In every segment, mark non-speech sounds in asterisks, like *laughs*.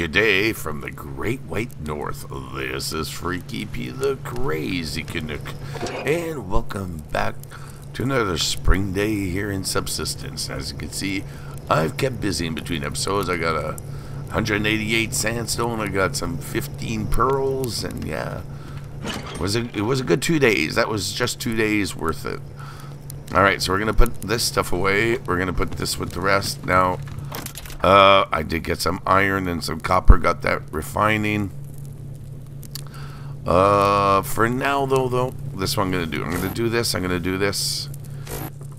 Good day from the Great White North. This is Freaky P, the Crazy Canuck, and welcome back to another spring day here in Subsistence. As you can see, I've kept busy in between episodes. I got a 188 sandstone, I got some 15 pearls, and yeah, it was a, it was a good two days. That was just two days worth it. All right, so we're gonna put this stuff away. We're gonna put this with the rest now. Uh, I did get some iron and some copper. Got that refining. Uh, for now though, though, this one I'm gonna do. I'm gonna do this. I'm gonna do this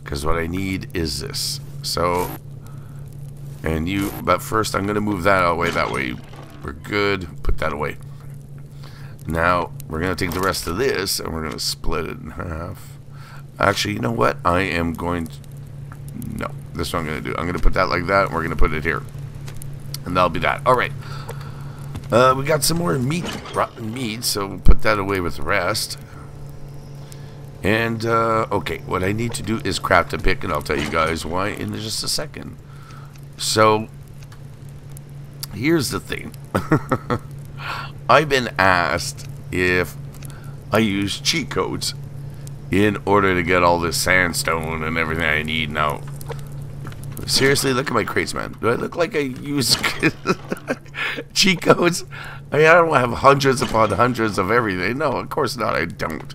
because what I need is this. So, and you. But first, I'm gonna move that away. That way, we're good. Put that away. Now we're gonna take the rest of this and we're gonna split it in half. Actually, you know what? I am going to... No, this is what I'm going to do. I'm going to put that like that, and we're going to put it here. And that'll be that. All right. Uh, we got some more meat, rotten meat, so we'll put that away with the rest. And, uh, okay, what I need to do is craft a pick, and I'll tell you guys why in just a second. So, here's the thing. *laughs* I've been asked if I use cheat codes in order to get all this sandstone and everything I need. Now, seriously, look at my crates, man. Do I look like I use *laughs* cheat codes? I mean, I don't have hundreds upon hundreds of everything. No, of course not. I don't.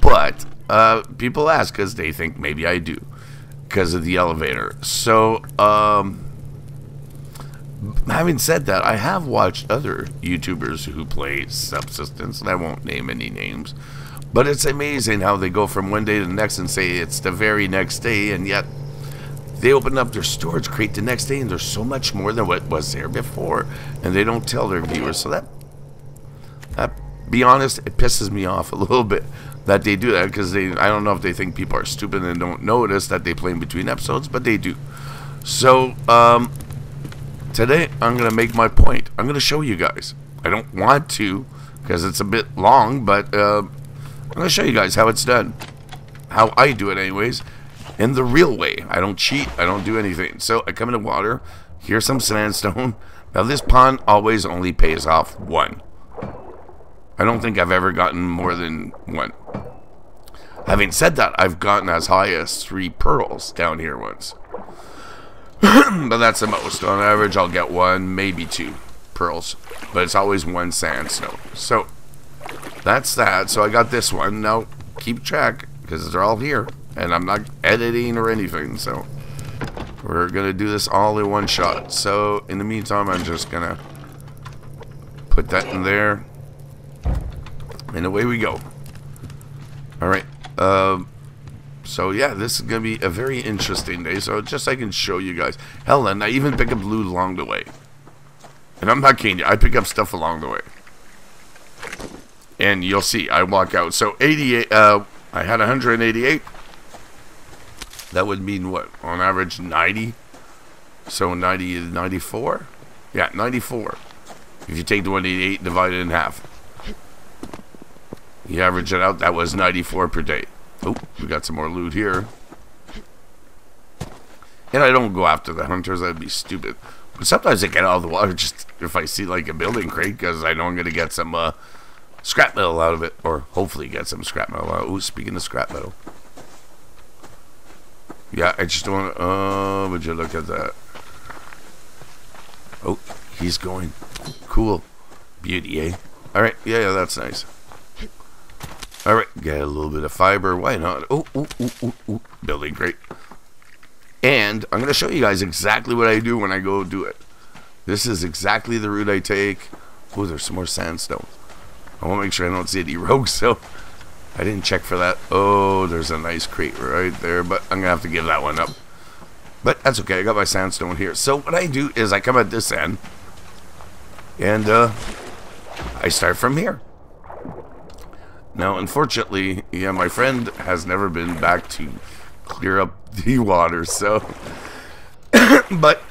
But uh, people ask because they think maybe I do because of the elevator. So, um, having said that, I have watched other YouTubers who play Subsistence, and I won't name any names. But it's amazing how they go from one day to the next and say it's the very next day, and yet they open up their storage crate the next day and there's so much more than what was there before, and they don't tell their viewers. So that, that be honest, it pisses me off a little bit that they do that because they I don't know if they think people are stupid and don't notice that they play in between episodes, but they do. So um, today I'm gonna make my point. I'm gonna show you guys. I don't want to because it's a bit long, but. Uh, I'm to show you guys how it's done. How I do it anyways. In the real way. I don't cheat. I don't do anything. So I come into water. Here's some sandstone. *laughs* Now this pond always only pays off one. I don't think I've ever gotten more than one. Having said that, I've gotten as high as three pearls down here once. *clears throat* but that's the most. On average, I'll get one, maybe two pearls. But it's always one sandstone. So, that's that. So I got this one. Now, keep track, because they're all here. And I'm not editing or anything, so... We're to do this all in one shot. So, in the meantime, I'm just to put that in there. And away we go. Alright. Um... So yeah, this is to be a very interesting day. So just I can show you guys. Hell, and I even pick up loot along the way. And I'm not kidding you. I pick up stuff along the way and you'll see I walk out. So 88, uh, I had 188. That would mean what? On average, 90. So 90 is 94. Yeah, 94. If you take the 188 divide it in half, you average it out. That was 94 per day. Oh, we got some more loot here. And I don't go after the hunters. That'd be stupid. But sometimes I get out of the water just if I see like a building crate because I know I'm gonna get some. Uh, scrap metal out of it, or hopefully get some scrap metal out. Ooh, speaking of scrap metal. Yeah, I just don't. Uh, would you look at that? Oh, he's going. Cool. Beauty, eh? Alright, yeah, yeah, that's nice. Alright, get a little bit of fiber. Why not? Oh, ooh, ooh, ooh, ooh. Building great. And I'm going to show you guys exactly what I do when I go do it. This is exactly the route I take. Oh, there's some more sandstone. I want to make sure I don't see any *laughs* rogues, so I didn't check for that. Oh, there's a nice crate right there, but I'm going to have to give that one up. But that's okay, I got my sandstone here. So what I do is I come at this end, and uh, I start from here. Now, unfortunately, yeah, my friend has never been back to clear up *laughs* the water, so... *coughs* but,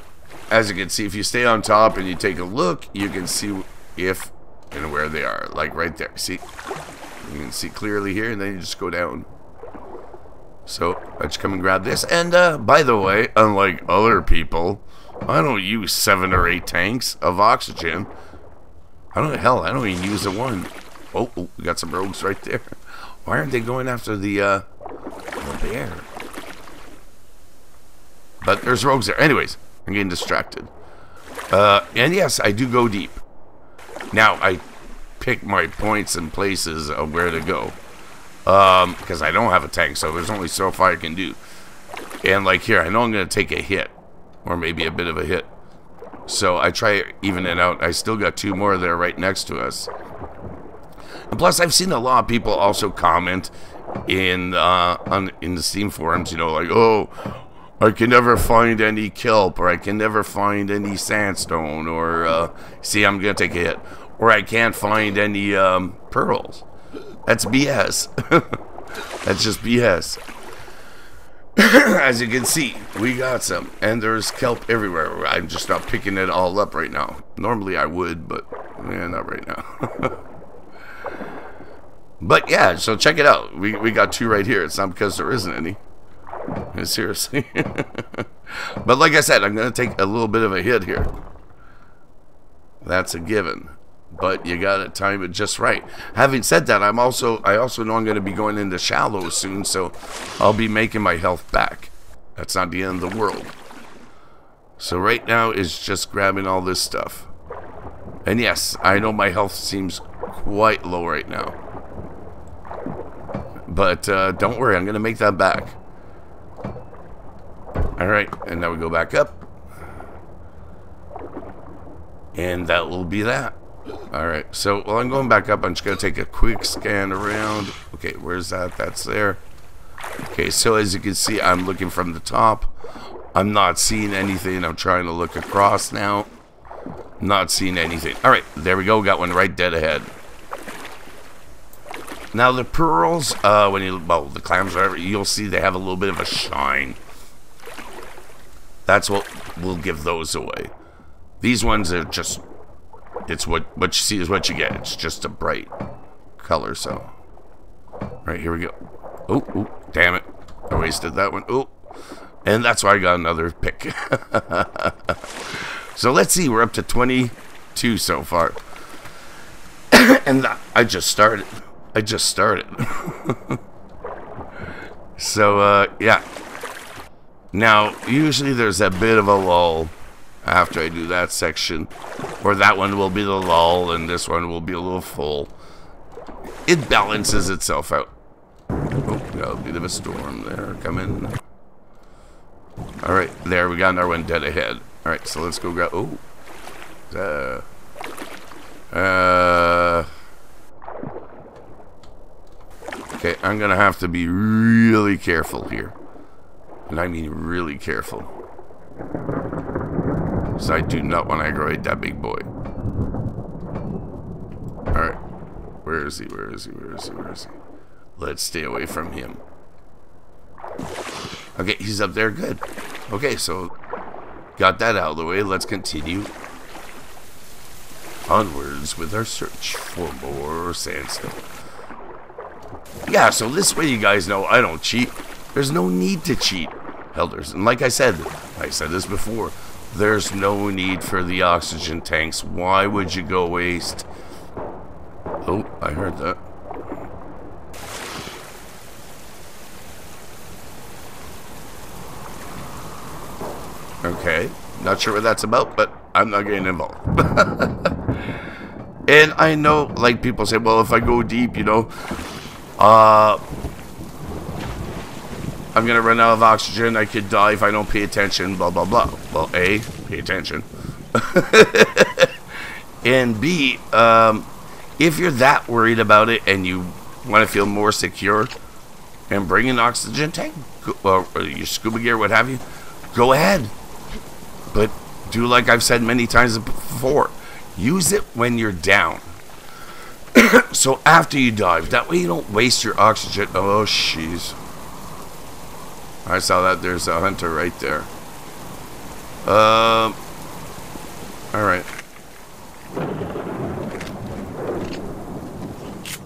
as you can see, if you stay on top and you take a look, you can see if and where they are. Like right there. See? You can see clearly here, and then you just go down. So, I just come and grab this. And, uh, by the way, unlike other people I don't use seven or eight tanks of oxygen. I don't, hell, I don't even use the one. Oh, oh, we got some rogues right there. Why aren't they going after the, uh, the bear? But there's rogues there. Anyways, I'm getting distracted. Uh, and yes, I do go deep. Now, I pick my points and places of where to go. Um, because I don't have a tank, so there's only so far I can do. And like here, I know I'm going to take a hit. Or maybe a bit of a hit. So I try even it out. I still got two more there right next to us. And plus, I've seen a lot of people also comment in uh, on in the Steam forums, you know, like, oh, I can never find any kelp, or I can never find any sandstone, or uh, see, I'm gonna take a hit, or I can't find any um, pearls. That's BS. *laughs* That's just BS. *coughs* As you can see, we got some, and there's kelp everywhere. I'm just not picking it all up right now. Normally I would, but yeah, not right now. *laughs* but yeah, so check it out. We, we got two right here. It's not because there isn't any. *laughs* Seriously. but like I said, I'm going to take a little bit of a hit here. That's a given but you gotta time it just right. Having said that, I'm also I also know I'm gonna be going into shallow soon, so I'll be making my health back. That's not the end of the world. So right now is just grabbing all this stuff. And yes, I know my health seems quite low right now. But uh, don't worry, I'm gonna make that back. Alright, and now we go back up. And that will be that. Alright, so while I'm going back up, I'm just going to take a quick scan around. Okay, where's that? That's there. Okay, so as you can see, I'm looking from the top. I'm not seeing anything. I'm trying to look across now. Not seeing anything. Alright, there we go. Got one right dead ahead. Now the pearls, uh, when you, well, the clams, whatever, you'll see they have a little bit of a shine. That's what we'll give those away. These ones are just it's what what you see is what you get. It's just a bright color. So, right here we go. Oh, oh, damn it! I wasted that one. Oh, and that's why I got another pick. *laughs* so let's see. We're up to 22 so far, *coughs* and I just started. I just started. *laughs* so uh, yeah. Now usually there's a bit of a lull after I do that section. Or that one will be the lull and this one will be a little full. It balances itself out. Oh, got a bit of a storm there coming. Alright, there, we got another one dead ahead. Alright, so let's go grab... Oh. Uh... Uh... Okay, I'm gonna have to be really careful here. And I mean really careful. So I do not want to aggravate that big boy. Alright. Where is he? Where is he? Where is he? Where is he? Let's stay away from him. Okay, he's up there. Good. Okay, so got that out of the way. Let's continue onwards with our search for more sandstone. Yeah, so this way you guys know I don't cheat. There's no need to cheat, elders. And like I said, I said this before, there's no need for the oxygen tanks. Why would you go waste? Oh, I heard that. Okay, not sure what that's about, but I'm not getting involved. *laughs* and I know, like people say, well, if I go deep, you know, uh, I'm gonna run out of oxygen, I could die if I don't pay attention, blah blah blah. Well, A, pay attention. *laughs* and B, um, if you're that worried about it and you want to feel more secure and bring an oxygen tank, or your scuba gear, what have you, go ahead. But do like I've said many times before, use it when you're down. *coughs* so after you dive, that way you don't waste your oxygen. Oh, jeez. I saw that there's a hunter right there. Um. Alright.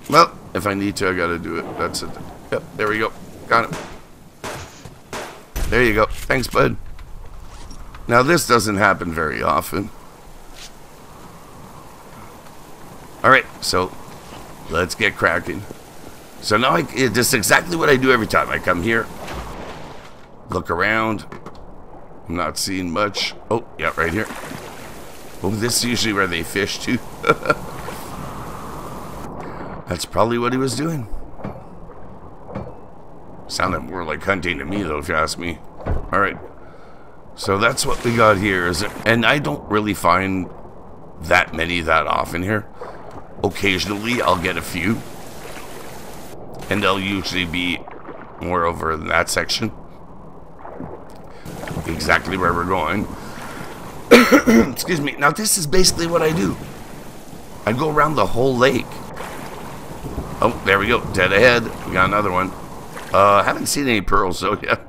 Well, if I need to, I gotta do it. That's it. Yep, there we go. Got it. There you go. Thanks, bud. Now, this doesn't happen very often. Alright, so let's get cracking. So now I, this is exactly what I do every time. I come here, look around. I'm not seeing much. Oh, yeah, right here. Oh, this is usually where they fish too. *laughs* That's probably what he was doing. Sounded more like hunting to me, though, if you ask me. Alright. So that's what we got here. Is it, and I don't really find that many that often here. Occasionally, I'll get a few. And they'll usually be more over in that section. Exactly where we're going. *coughs* Excuse me. Now, this is basically what I do. I go around the whole lake. Oh, there we go. Dead ahead. We got another one. Uh, haven't seen any pearls though *laughs* yet.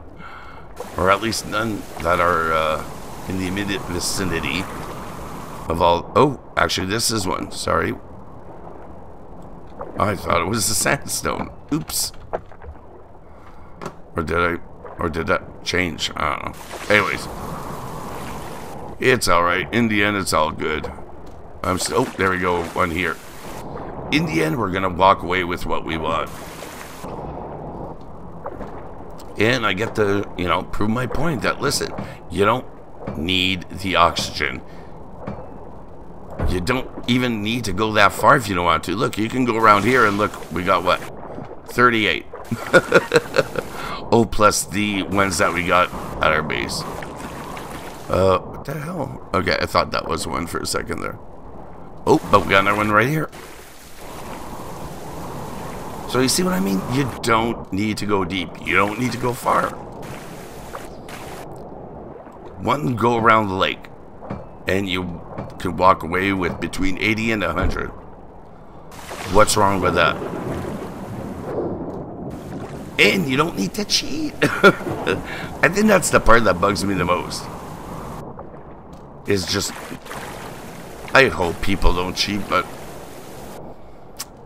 Or at least none that are uh, in the immediate vicinity of all. Oh, actually, this is one. Sorry. I thought it was the *laughs* sandstone. Oops. Or did I... Or did that change? I don't know. Anyways. It's alright. In the end, it's all good. I'm still... Oh, there we go. One here. In the end, we're going to walk away with what we want. And I get to, you know, prove my point that, listen, you don't need the oxygen. You don't even need to go that far if you don't want to. Look, you can go around here and look, we got what? 38. *laughs* oh, plus the ones that we got at our base. Uh, what the hell? Okay, I thought that was one for a second there. Oh, but we got another one right here. So you see what I mean? You don't need to go deep. You don't need to go far. One go around the lake and you can walk away with between 80 and 100. What's wrong with that? And you don't need to cheat. *laughs* I think that's the part that bugs me the most. Is just, I hope people don't cheat, but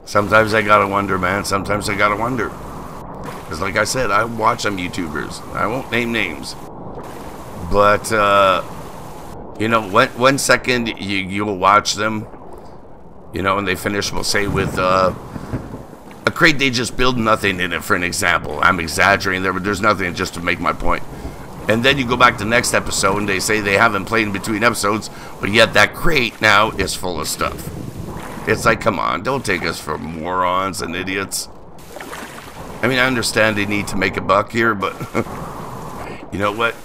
sometimes I gotta wonder, man. Sometimes I gotta wonder. Because like I said, I watch some YouTubers. I won't name names. But, uh, you know, one, one second you, you'll watch them, you know, and they finish, we'll say, with uh, a crate they just build nothing in it, for an example. I'm exaggerating there, but there's nothing just to make my point. And then you go back to next episode and they say they haven't played in between episodes, but yet that crate now is full of stuff. It's like, come on, don't take us for morons and idiots. I mean, I understand they need to make a buck here, but *laughs* you know what?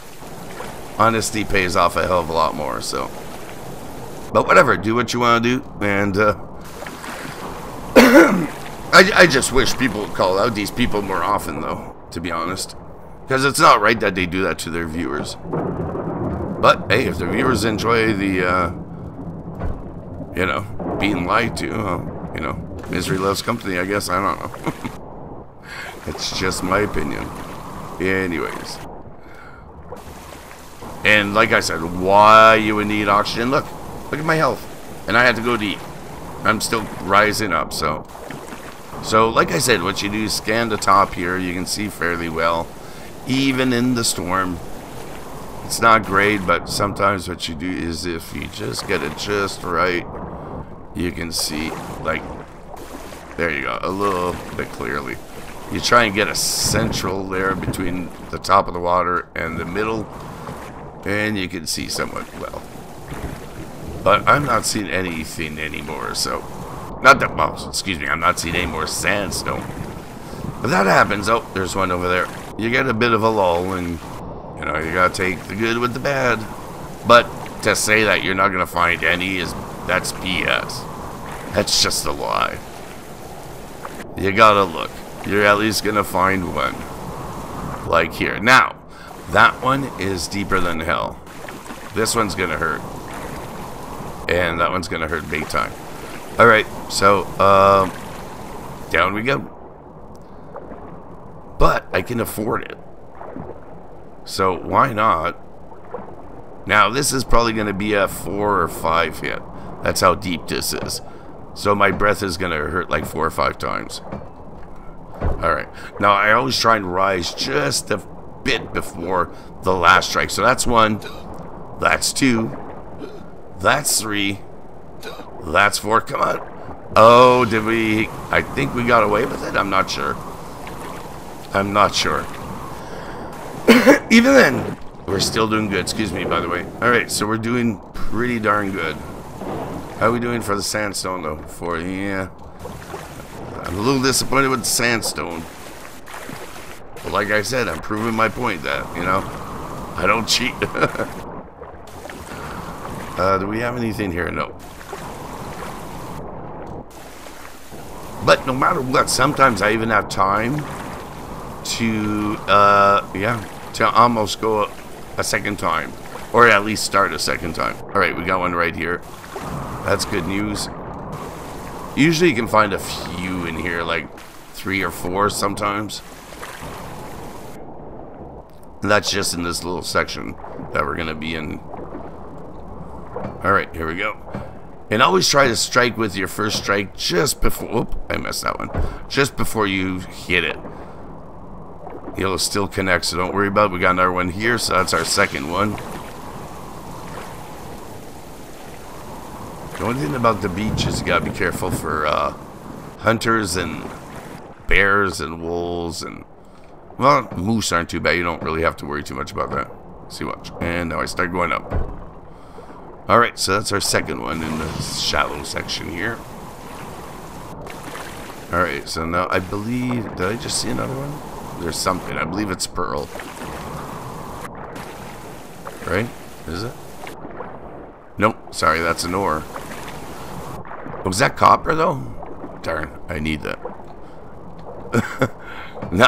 honesty pays off a hell of a lot more, so. But whatever, do what you want to do, and, uh, *clears throat* I, I just wish people would call out these people more often, though, to be honest. Because it's not right that they do that to their viewers. But, hey, if the viewers enjoy the, uh, you know, being lied to, uh, you know, misery loves company, I guess, I don't know. *laughs* it's just my opinion. Anyways. And like I said, why you would need oxygen. Look, look at my health. And I had to go deep. I'm still rising up, so. So, like I said, what you do is scan the top here. You can see fairly well. Even in the storm. It's not great, but sometimes what you do is if you just get it just right, you can see, like, there you go, a little bit clearly. You try and get a central there between the top of the water and the middle and you can see somewhat well. But I'm not seeing anything anymore, so... Not that, well, excuse me, I'm not seeing any more sandstone. But that happens. Oh, there's one over there. You get a bit of a lull, and, you know, you gotta take the good with the bad. But to say that you're not gonna find any is, that's BS. That's just a lie. You gotta look. You're at least gonna find one. Like here. Now, that one is deeper than hell. This one's gonna hurt. And that one's gonna hurt big time. Alright, so, um, down we go. But I can afford it. So why not? Now, this is probably going to be a 4 or 5 hit. That's how deep this is. So my breath is going to hurt like 4 or 5 times. Alright. Now, I always try and rise just a bit before the last strike. So that's one. That's two. That's three. That's four. Come on. Oh, did we... I think we got away with it. I'm not sure. I'm not sure. *coughs* Even then, we're still doing good. Excuse me, by the way. Alright, so we're doing pretty darn good. How are we doing for the sandstone, though? For, yeah... I'm a little disappointed with the sandstone. But like I said, I'm proving my point that, you know, I don't cheat. *laughs* uh, do we have anything here? No. But no matter what, sometimes I even have time to, uh, yeah, to almost go a, second time. Or at least start a second time. Alright, we got one right here. That's good news. Usually you can find a few in here, like three or four sometimes. And that's just in this little section that we're going to be in. Alright, here we go. And always try to strike with your first strike just before... Oop, I messed that one. Just before you hit it. It'll still connect, so don't worry about it. We got another one here, so that's our second one. The only thing about the beach is you gotta be careful for uh, hunters and bears and wolves and... Well, moose aren't too bad. You don't really have to worry too much about that. See, watch. And now I start going up. Alright, so that's our second one in the shallow section here. Alright, so now I believe... Did I just see another one? There's something. I believe it's pearl. Right? Is it? Nope. Sorry, that's an ore. Was that copper, though? Darn, I need that. *laughs*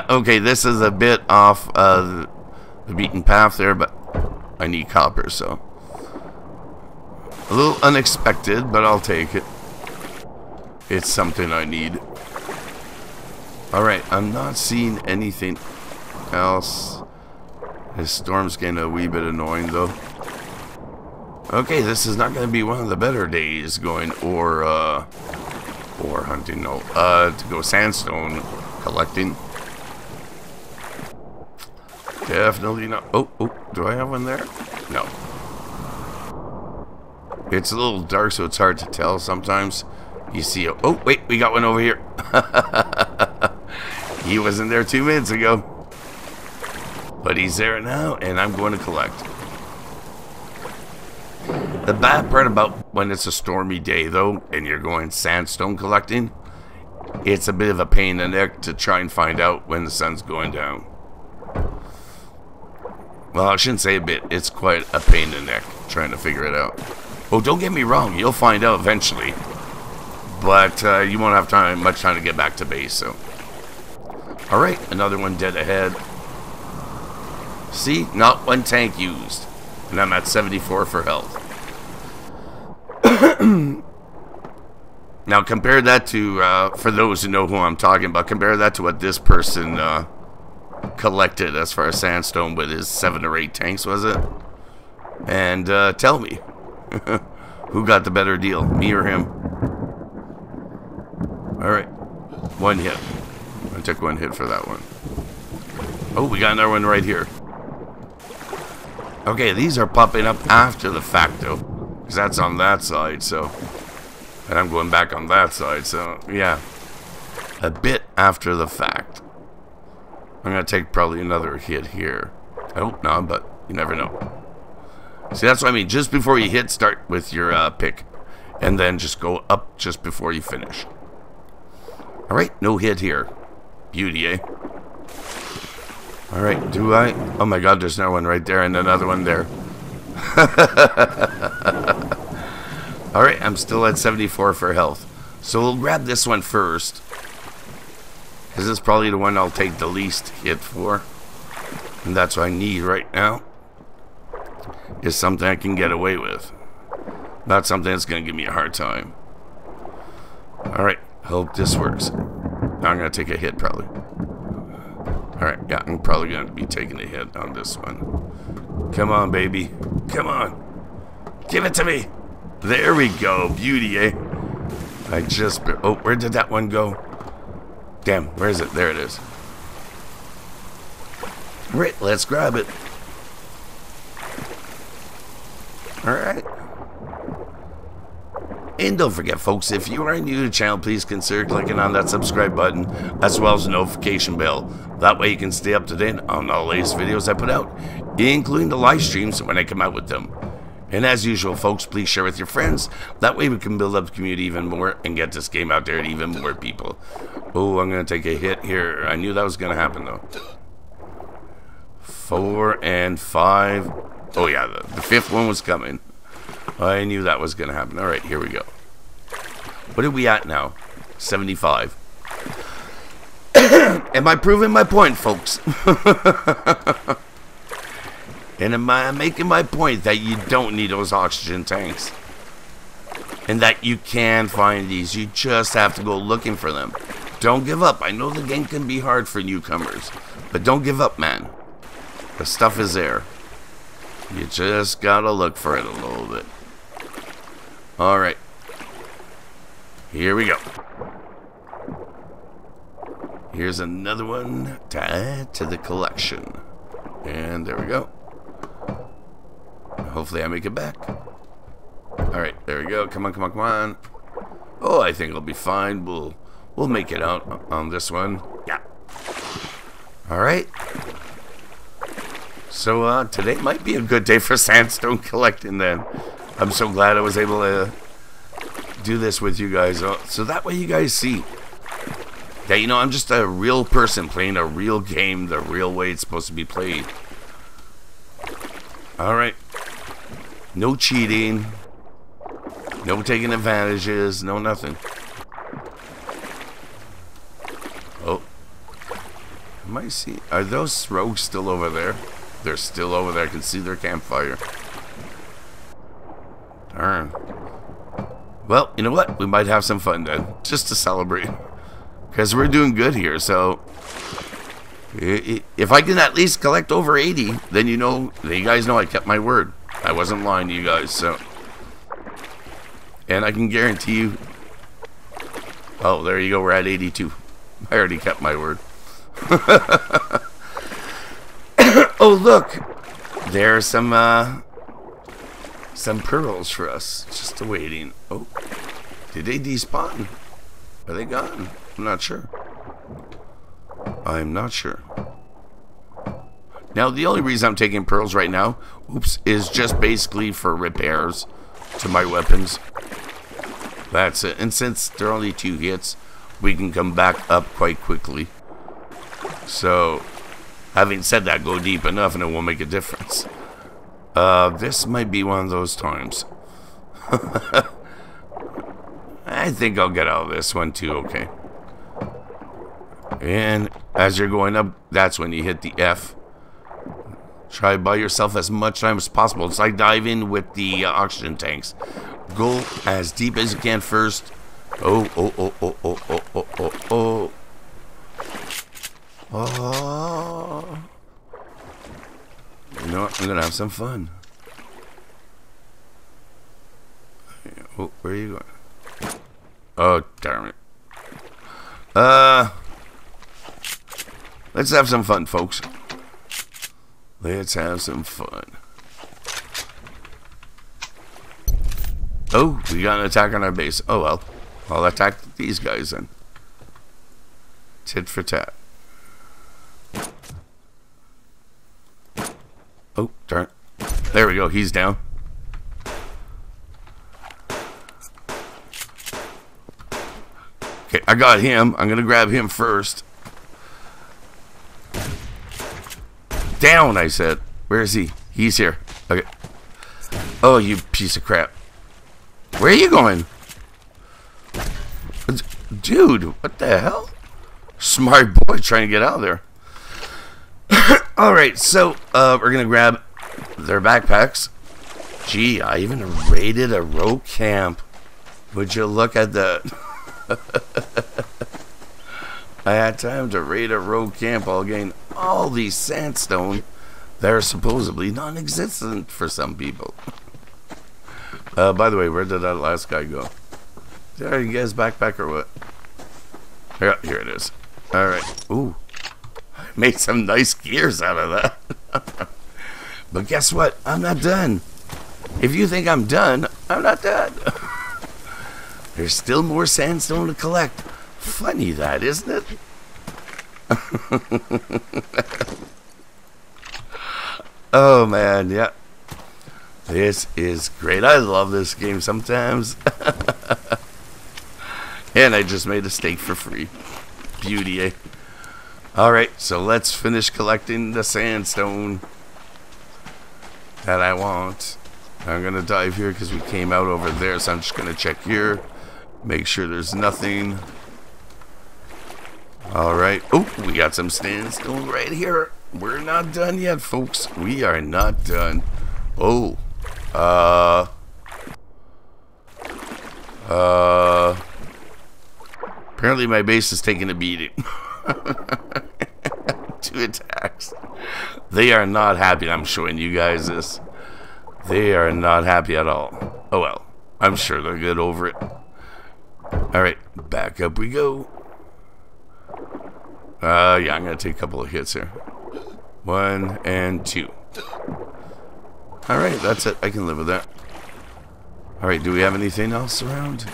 Okay, this is a bit off uh, the beaten path there, but I need copper, so... A little unexpected, but I'll take it. It's something I need. Alright, I'm not seeing anything else. This storm's getting a wee bit annoying, though. Okay, this is not going to be one of the better days going or, uh, or hunting, no, uh, to go sandstone collecting. Definitely not. Oh, oh, do I have one there? No. It's a little dark, so it's hard to tell sometimes. You see, a, oh, wait, we got one over here. *laughs* he wasn't there two minutes ago. But he's there now, and I'm going to collect. The bad part about when it's a stormy day, though, and you're going sandstone collecting, it's a bit of a pain in the neck to try and find out when the sun's going down. Well, I shouldn't say a bit. It's quite a pain in the neck trying to figure it out. Oh, don't get me wrong. You'll find out eventually. But uh, you won't have time, much time to get back to base, so... Alright, another one dead ahead. See? Not one tank used. And I'm at 74 for health. *clears throat* now compare that to, uh, for those who know who I'm talking about, compare that to what this person uh, collected as far as sandstone with his seven or eight tanks, was it? And uh, tell me, *laughs* who got the better deal, me or him? Alright, one hit. I took one hit for that one. Oh, we got another one right here. Okay, these are popping up after the fact, though. Because that's on that side, so... And I'm going back on that side, so, yeah. A bit after the fact. I'm going to take probably another hit here. I hope not, but you never know. See, that's what I mean. Just before you hit, start with your uh, pick. And then just go up just before you finish. Alright, no hit here. Beauty, eh? Alright, do I? Oh my god, there's another one right there and another one there. *laughs* Alright, I'm still at 74 for health. So we'll grab this one first. Because is probably the one I'll take the least hit for. And that's what I need right now. Is something I can get away with. Not something that's going to give me a hard time. Alright, hope this works. Now I'm going to take a hit probably. Alright, yeah, I'm probably going to be taking a hit on this one. Come on, baby. Come on. Give it to me. There we go. Beauty, eh? I just... Oh, where did that one go? Damn, where is it? There it is. Right, let's grab it. Alright. And don't forget, folks, if you are new to the channel, please consider clicking on that subscribe button as well as the notification bell. That way you can stay up to date on all the latest videos I put out, including the live streams when I come out with them. And as usual, folks, please share with your friends. That way we can build up the community even more and get this game out there to even more people. Oh, I'm going to take a hit here. I knew that was going to happen, though. Four and five. Oh, yeah, the, the fifth one was coming. I knew that was going to happen. All right, here we go. What are we at now? 75. *coughs* Am I proving my point, folks? *laughs* and am I making my point that you don't need those oxygen tanks? And that you can find these. You just have to go looking for them. Don't give up. I know the game can be hard for newcomers. But don't give up, man. The stuff is there. You just gotta look for it a little bit. Alright. Here we go. Here's another one tied to the collection. And there we go. Hopefully I make it back. Alright, there we go. Come on, come on, come on. Oh, I think it'll be fine. We'll we'll make it out on this one. Yeah. Alright. So uh, today might be a good day for *laughs* sandstone collecting then. I'm so glad I was able to do this with you guys. Uh, so that way you guys see that, you know, I'm just a real person playing a real game the real way it's supposed to be played. Alright. No cheating. No taking advantages. No nothing. Oh. Am I see. Are those rogues still over there? They're still over there. I can see their campfire. Darn. Well, you know what? We might have some fun then. Just to celebrate. Because we're doing good here, so... If I can at least collect over 80, then you know, you guys know I kept my word. I wasn't lying to you guys, so... And I can guarantee you... Oh, there you go, we're at 82. I already kept my word. *laughs* oh, look! There's some, uh, some pearls for us. Just awaiting. Oh, did they despawn? Are they gone? I'm not sure. I'm not sure. Now, the only reason I'm taking pearls right now, oops, is just basically for repairs to my weapons. That's it. And since they're only two hits, we can come back up quite quickly. So, Having said that, go deep enough and it won't make a difference. Uh, this might be one of those times. *laughs* I think I'll get out of this one too, okay. And as you're going up, that's when you hit the F. Try buy yourself as much time as possible. It's like diving with the uh, oxygen tanks. Go as deep as you can first. Oh, oh, oh, oh, oh, oh, oh, oh, oh. Oh. You know what? Going to have some fun. Where are you going? Oh, darn it. Uh, let's have some fun, folks. Let's have some fun. Oh, we got an attack on our base. Oh, well. I'll attack these guys then. Tit for tat. Oh, darn. There we go. He's down. Okay, I got him. I'm going to grab him first. Down, I said. Where is he? He's here. Okay. Oh, you piece of crap. Where are you going? Dude, what the hell? Smart boy trying to get out of there. Alright, so uh, we're going to grab their backpacks. Gee, I even raided a rogue camp. Would you look at that? *laughs* I had time to raid a rogue camp. I'll gain all these sandstone that are supposedly non-existent for some people. *laughs* Uh, by the way, where did that last guy go? Did There, you guys backpack or what? Yeah, here it is. Alright. Ooh. Made some nice gears out of that. but guess what? I'm not done. If you think I'm done, I'm not done. There's still more sandstone to collect. Funny that, isn't it? *laughs* oh man, yeah. This is great. I love this game sometimes. *laughs* and I just made a steak for free. Beauty, eh? Alright, so let's finish collecting the sandstone that I want. I'm going to dive here because we came out over there, so I'm just going to check here. Make sure there's nothing. Alright. Oh, we got some sandstone right here. We're not done yet, folks. We are not done. Oh. Uh. Uh. Apparently my base is taking a beating. *laughs* *laughs* Two attacks. They are not happy. I'm showing you guys this. They are not happy at all. Oh well. I'm sure they'll get over it. Alright, back up we go. Uh, yeah, I'm going to take a couple of hits here. One and two. Alright, that's it. I can live with that. Alright, do we have anything else around?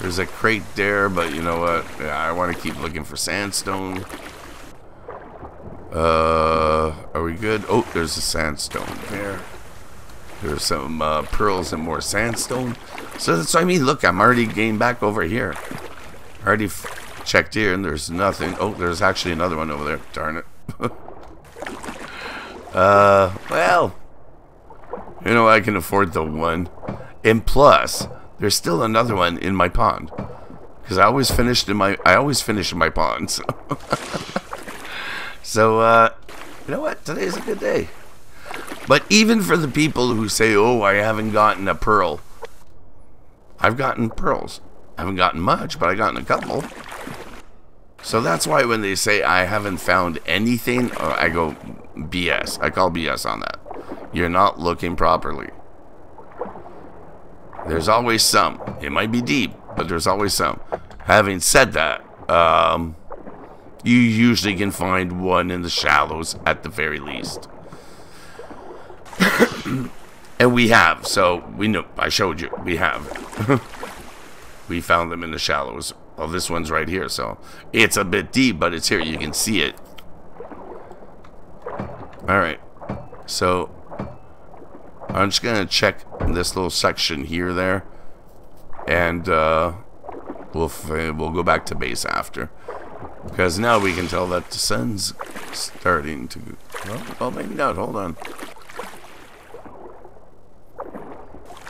There's a crate there, but you know what? Yeah, I want to keep looking for sandstone. Uh, are we good? Oh, there's a sandstone there. There's some uh, pearls and more sandstone. So that's what I mean. Look, I'm already getting back over here. already checked here and there's nothing. Oh, there's actually another one over there. Darn it. *laughs* uh, well, you know, I can afford the one. And plus, there's still another one in my pond. Because I always finished in my, I always finish in my pond. *laughs* So, so uh, you know what? Today's a good day. But even for the people who say, oh, I haven't gotten a pearl. I've gotten pearls. I haven't gotten much, but I gotten a couple. So that's why when they say I haven't found anything, I go BS. I call BS on that. You're not looking properly. There's always some. It might be deep, but there's always some. Having said that, um, you usually can find one in the shallows at the very least. *coughs* and we have, so we know. I showed you. We have. *laughs* we found them in the shallows. Well, this one's right here, so it's a bit deep, but it's here. You can see it. All right. So I'm just gonna check this little section here, there, and uh, we'll we'll go back to base after. Because now we can tell that the sun's starting to... Well, well, maybe not. Hold on.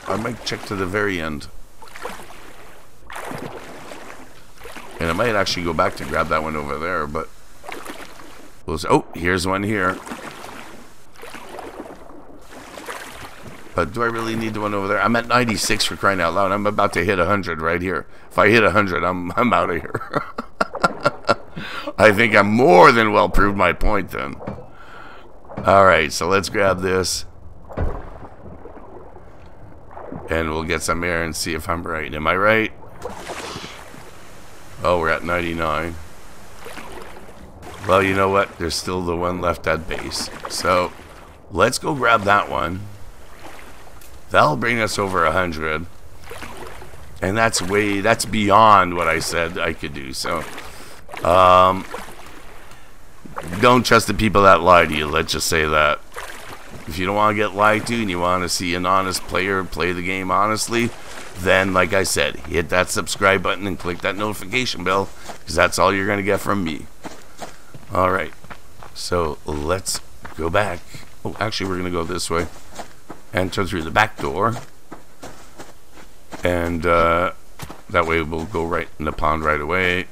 I might check to the very end. And I might actually go back to grab that one over there, but... We'll see. Oh, here's one here. But do I really need the one over there? I'm at 96 for crying out loud. I'm about to hit 100 right here. If I hit 100, I'm, I'm out of here. *laughs* I think I'm more than well proved my point then. Alright, so let's grab this. And we'll get some air and see if I'm right. Am I right? Oh, we're at 99. Well, you know what? There's still the one left at base. So, let's go grab that one. That'll bring us over 100. And that's way, that's beyond what I said I could do. So, um, don't trust the people that lie to you. Let's just say that. If you don't want to get lied to and you want to see an honest player play the game honestly, then, like I said, hit that subscribe button and click that notification bell because that's all you're going to get from me. Alright, so let's go back. Oh, actually, we're going to go this way. Enter through the back door. And uh, that way we'll go right in the pond right away.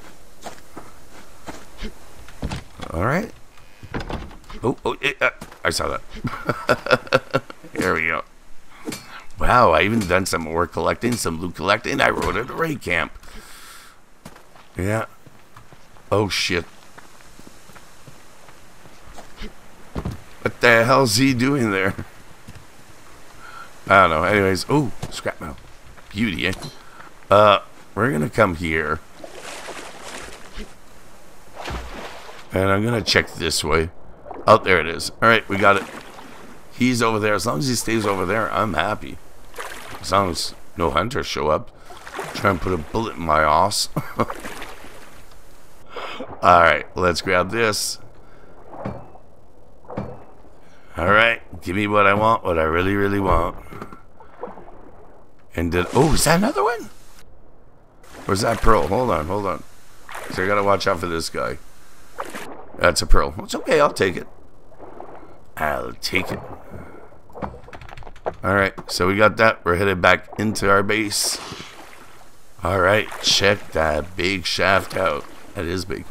Alright. Oh, oh, it, uh, I saw that. *laughs* there we go. Wow, I even done some ore collecting, some loot collecting. I rode a raid camp. Yeah. Oh, shit. What the hell's he doing there? I don't know. Anyways, oh, scrap metal. Beauty, eh? Uh, we're gonna come here. And I'm gonna check this way. Oh, there it is. Alright, we got it. He's over there. As long as he stays over there, I'm happy. As long as no hunters show up. Try and put a bullet in my ass. *laughs* Alright, let's grab this. Alright, give me what I want, what I really, really want. And then, oh, is that another one? Where's that pearl? Hold on, hold on. So I gotta watch out for this guy. That's a pearl. It's okay, I'll take it. I'll take it. Alright, so we got that. We're headed back into our base. Alright, check that big shaft out. That is big.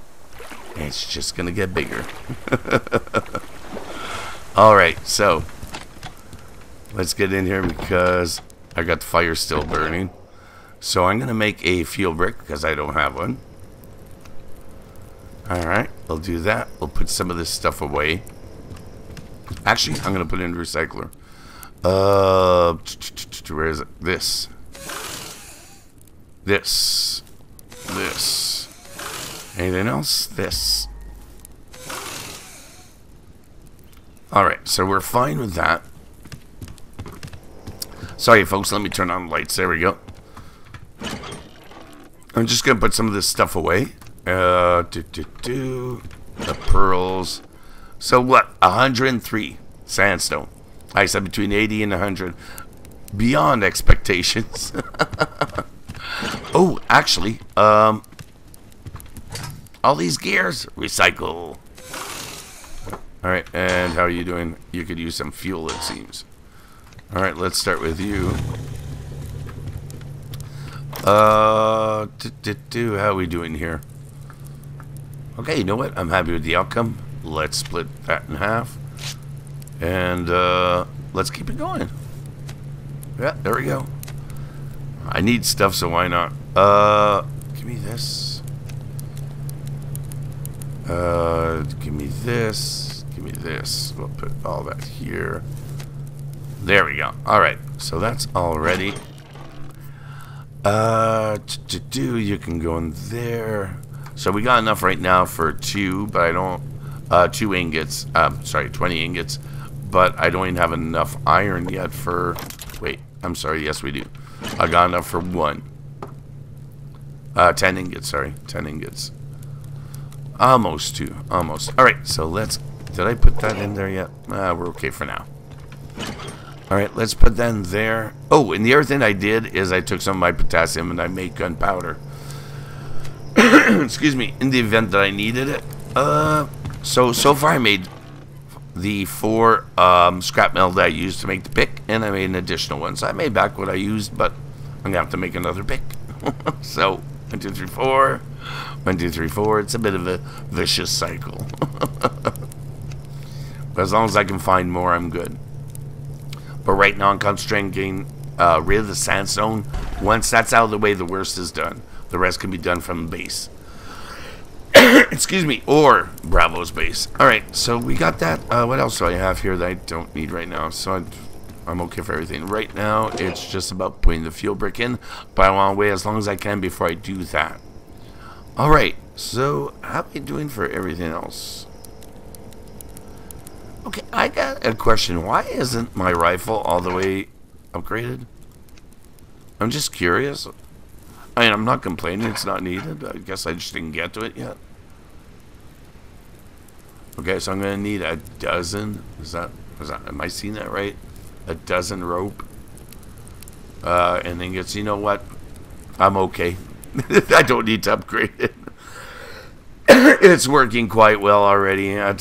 It's just gonna get bigger. *laughs* Alright, so let's get in here because I got the fire still burning. So I'm gonna make a fuel brick because I don't have one. Alright, we'll do that. We'll put some of this stuff away. Actually, I'm going to put it in the recycler. Uh, where is it? This. This. This. Anything else? This. Alright, so we're fine with that. Sorry, folks, let me turn on lights. There we go. I'm just going to put some of this stuff away. Uh, do, do, do. The pearls. So what? 103 sandstone. I said between 80 and 100. Beyond expectations. *laughs* oh, actually, um, all these gears, recycle. Alright, and how are you doing? You could use some fuel, it seems. Alright, let's start with you. Uh, how are we doing here? Okay, you know what? I'm happy with the outcome. Let's split that in half. And uh, let's keep it going. Yeah, there we go. I need stuff, so why not? Uh, give me this. Uh, give me this. This. We'll put all that here. There we go. All right, so that's all ready. Uh, to do, you can go in there. So we got enough right now for two, but I don't, uh, two ingots, um, sorry, 20 ingots, but I don't even have enough iron yet for, wait, I'm sorry, yes we do. I got enough for one. Uh, 10 ingots, sorry, 10 ingots. Almost two, almost. Alright, so let's, did I put that in there yet? Uh, we're okay for now. Alright, let's put that in there. Oh, and the other thing I did is I took some of my potassium and I made gunpowder. *clears throat* excuse me, in the event that I needed it. Uh, so, so far I made the four um, scrap metal that I used to make the pick, and I made an additional one. So I made back what I used, but I'm going to have to make another pick. *laughs* so, one, two, three, four. One, two, three, four. It's a bit of a vicious cycle. *laughs* but as long as I can find more, I'm good. But right now I'm concentrating getting uh, rid of the sandstone. Once that's out of the way, the worst is done. The rest can be done from base. *coughs* Excuse me, or Bravo's base. Alright, so we got that. Uh, what else do I have here that I don't need right now? So I, am okay for everything. Right now, it's just about putting the fuel brick in, but I want to wait as long as I can before I do that. Alright, so how am I doing for everything else? Okay, I got a question. Why isn't my rifle all the way upgraded? I'm just curious. I mean, I'm not complaining it's not needed. I guess I just didn't get to it yet. Okay, so I'm going to need a dozen. Is that, is that, am I seeing that right? A dozen rope. Uh, and then gets, you know what? I'm okay. *laughs* I don't need to upgrade it. *coughs* it's working quite well already. I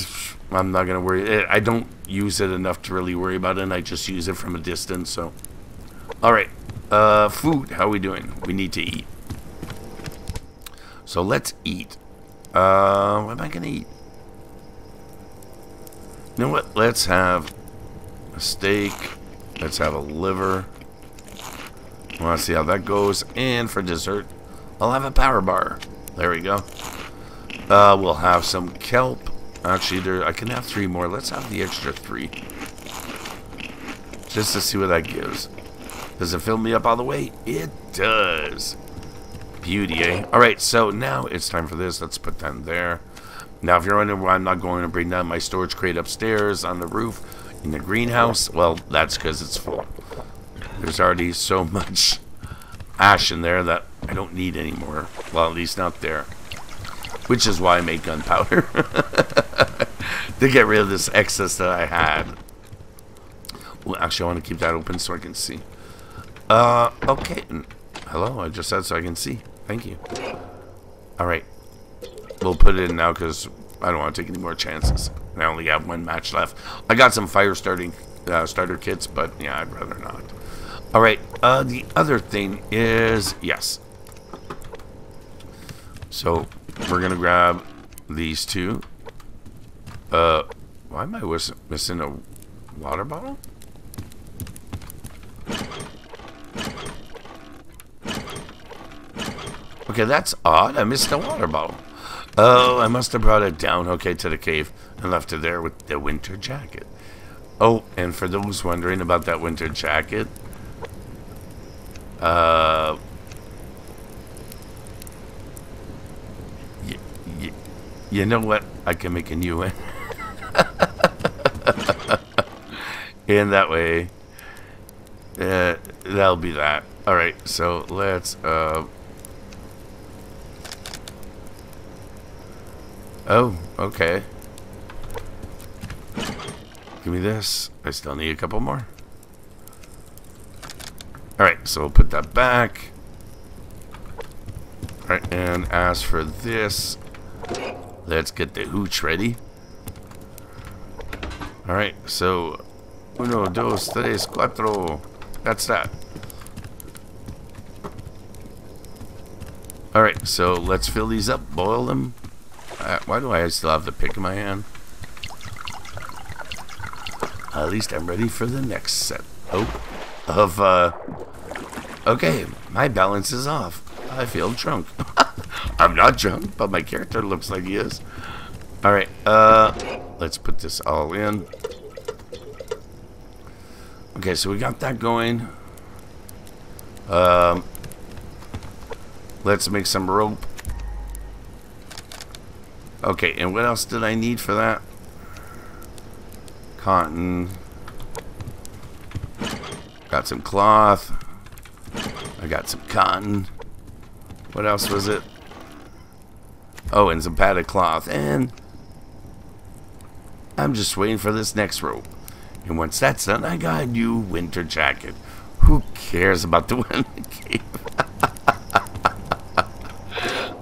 am not going to worry. I don't use it enough to really worry about it, and I just use it from a distance, so. Alright. Uh, food. How are we doing? We need to eat. So let's eat. Uh, what am I gonna eat? You know what? Let's have a steak. Let's have a liver. I want to see how that goes. And for dessert, I'll have a power bar. There we go. Uh, we'll have some kelp. Actually, there I can have three more. Let's have the extra three. Just to see what that gives. Does it fill me up all the way? It does. Beauty, eh? Alright, so now it's time for this. Let's put that in there. Now, if you're wondering why I'm not going to bring down my storage crate upstairs on the roof, In the greenhouse, well, that's because it's full. There's already so *laughs* much ash in there that I don't need anymore. Well, at least not there. Which is why I made gunpowder. *laughs* to get rid of this excess that I had. Well, actually, I want to keep that open so I can see. Uh, okay. Hello, I just said so I can see. Thank you. Alright. We'll put it in now because I don't want to take any more chances. I only have one match left. I got some fire starting uh, starter kits, but yeah, I'd rather not. Alright, uh, the other thing is, yes. So, we're to grab these two. Uh, why am I missing a water bottle? Okay, that's odd. I missed a water bottle. Oh, I must have brought it down, okay, to the cave and left it there with the winter jacket. Oh, and for those wondering about that winter jacket, uh, you know what? I can make a new one. *laughs* and that way, uh, that'll be that. Alright, so let's, uh, Oh, okay. Give me this. I still need a couple more. Alright, so we'll put that back. Alright, and as for this, let's get the hooch ready. Alright, so uno, dos, tres, cuatro. That's that. Alright, so let's fill these up, boil them, uh, why do I still have the pick in my hand? At least I'm ready for the next set. Oh, of, uh... Okay, my balance is off. I feel drunk. I'm not drunk, but my character looks like he is. Alright, uh... Let's put this all in. Okay, so we got that going. Um... Let's make some rope. Okay, and what else did I need for that? Cotton. Got some cloth. I got some cotton. What else was it? Oh, and some padded cloth. And I'm just waiting for this next rope. And once that's done, I got a new winter jacket. Who cares about the *laughs* winter cape?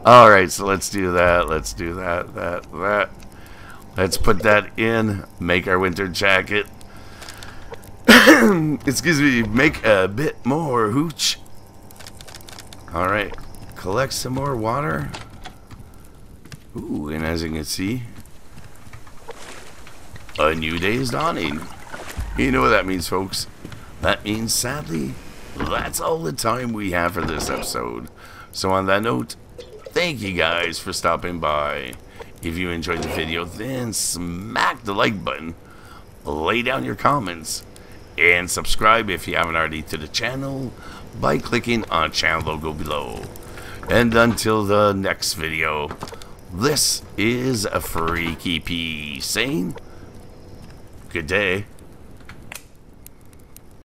Alright, so let's do that. Let's do that, that, that. Let's put that in. Make our winter jacket. *coughs* Excuse me, make a bit more hooch. Alright, collect some more water. Ooh, and as you can see, a new day is dawning. You know what that means, folks. That means, sadly, that's all the time we have for this episode. So on that note, Thank you guys for stopping by. If you enjoyed the video, then smack the like button, lay down your comments, and subscribe if you haven't already to the channel by clicking on channel logo below. And until the next video, this is a Freaky P saying eh? good day.